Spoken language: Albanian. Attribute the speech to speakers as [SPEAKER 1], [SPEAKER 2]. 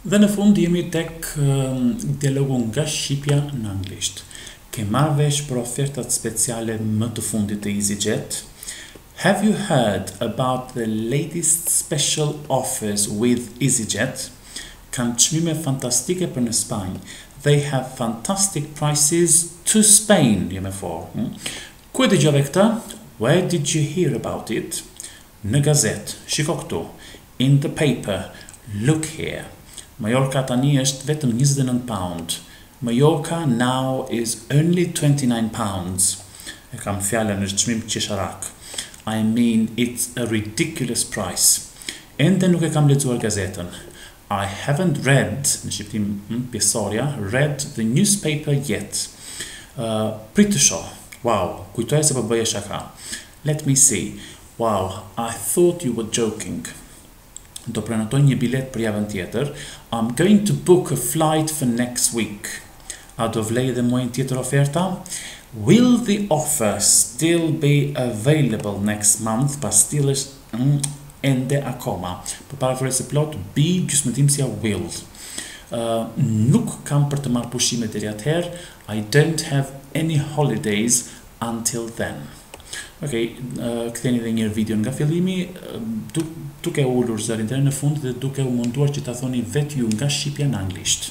[SPEAKER 1] Dhe në fund jemi tek dialogu nga shqipja në anglisht. Ke marrë vesh për ofertat speciale më të fundit të EasyJet? Have you heard about the latest special offers with EasyJet? Kanë çmime fantastike për në Spanjë. They have fantastic prices to Spain! Ku e dëgjove këtë? Where did you hear about it? Në gazetë, shiko këtu, In the paper, look here, Mallorca tani është vetëm njëzet e nëntë paund, Mallorca now is only twenty nine pounds, e kam fjalën është çmim qesharak, I mean it's a ridiculous price. Ende nuk e kam lexuar gazetën, I haven't read, në shqiptim ëh pjesësorja, read the newspaper yet, ëh prit të shoh, wow, kujtoja se po bëje shaka, Let me see. Wow, I thought you were joking. Do prenotoj një biletë për javën tjetër. I'm going to book a flight for next week. A do vlejë edhe muajin tjetër oferta? Will the offer still be available next month, pra still është ëh ende akoma. Përpara foljes së plotë be, gjysmëndihmësja will. Ëh, nuk kam për të marrë pushime deri atëherë, I don't have any holidays Until then. Ok, ktheni edhe një herë videon nga fillimi, duke e ulur zërin deri në fund dhe duke u munduar që ta thoni vetë ju nga shqipja në anglisht.